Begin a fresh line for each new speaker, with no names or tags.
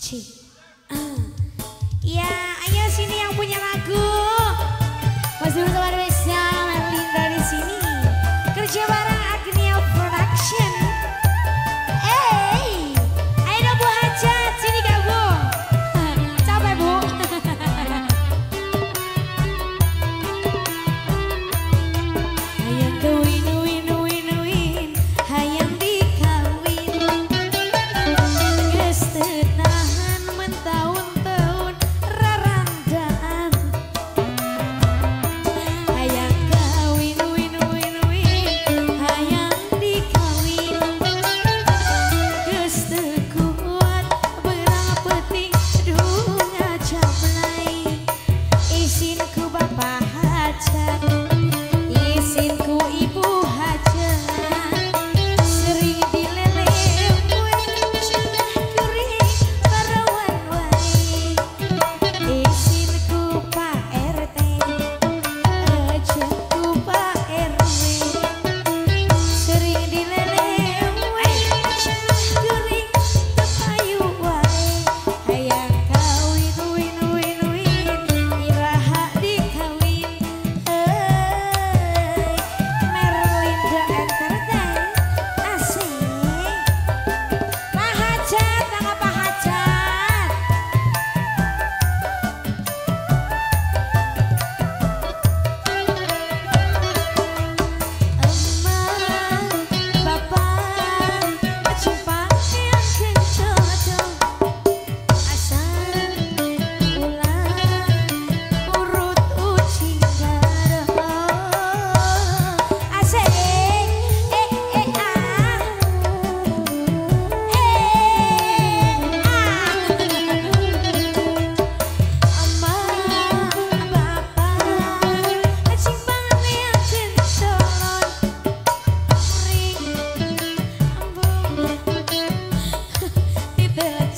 C. Ya, ayo sini yang punya there.